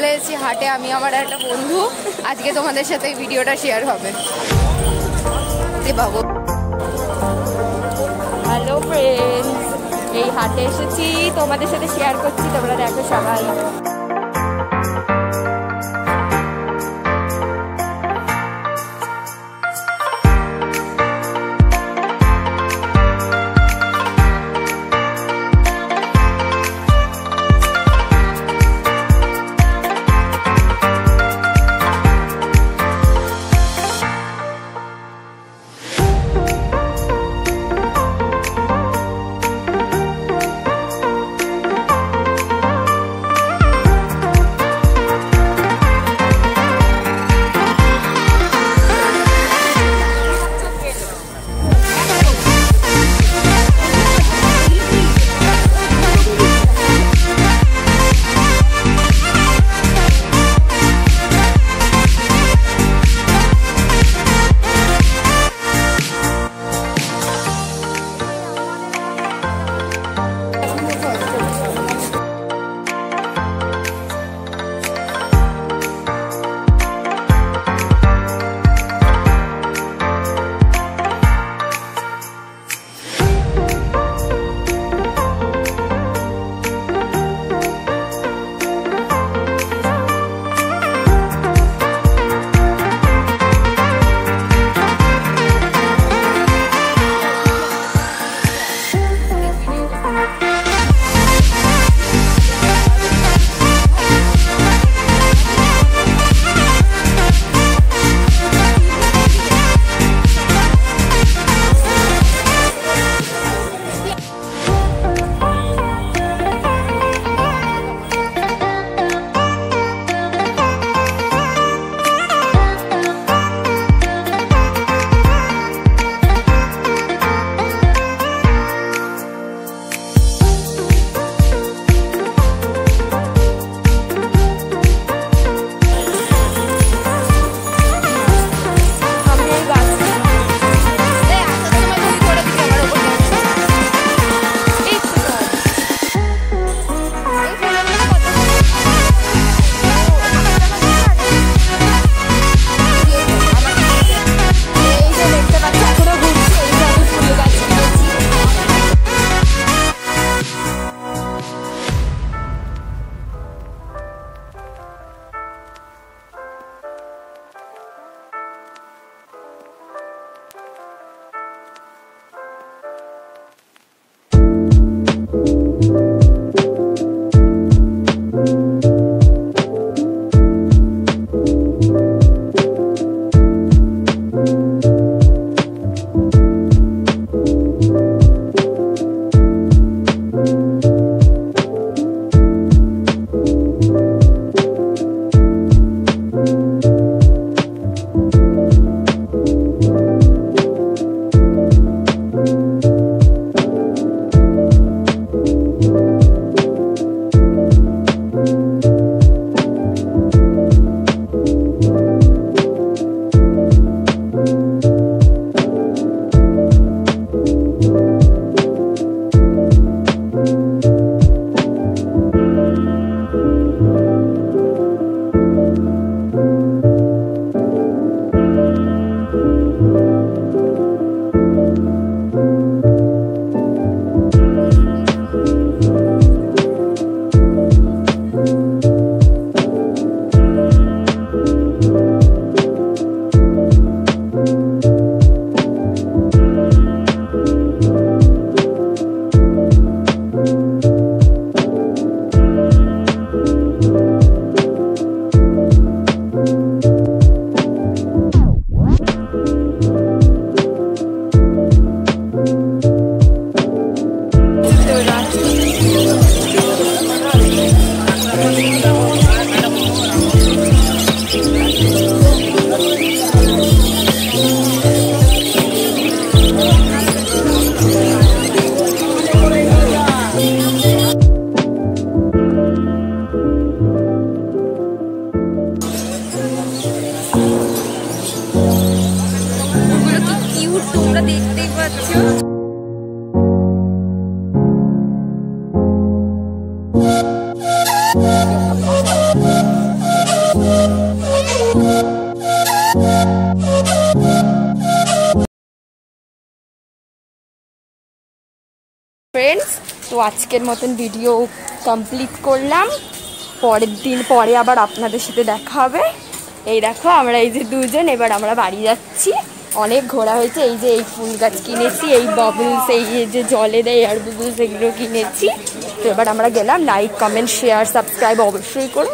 চলে এসেছি হাটে, আমি আমার একটা বন্ধু। আজকে তোমাদের সাথে এই ভিডিওটা শেয়ার হবে। বাবু। হ্যালো ফ্রেন্ডস এই হাটে এসেছি, তোমাদের সাথে শেয়ার করছি, তোমরা দেখো সবাই। ফ্রেন্ডস তো আজকের মতন ভিডিও কমপ্লিট করলাম। পরের দিন, পরে আবার আপনাদের সাথে দেখা হবে। এই দেখো, আমরা এই যে দুজন, এবার আমরা বাড়ি যাচ্ছি। অনেক ঘোরা হয়েছে। এই যে এই ফুল গাছ কিনেছি, এই বাবলস এই যে জলে দেয় এয়ার বুবলস এগুলো কিনেছি। তো এবার আমরা গেলাম লাইক কমেন্ট শেয়ার সাবস্ক্রাইব অবশ্যই করুন।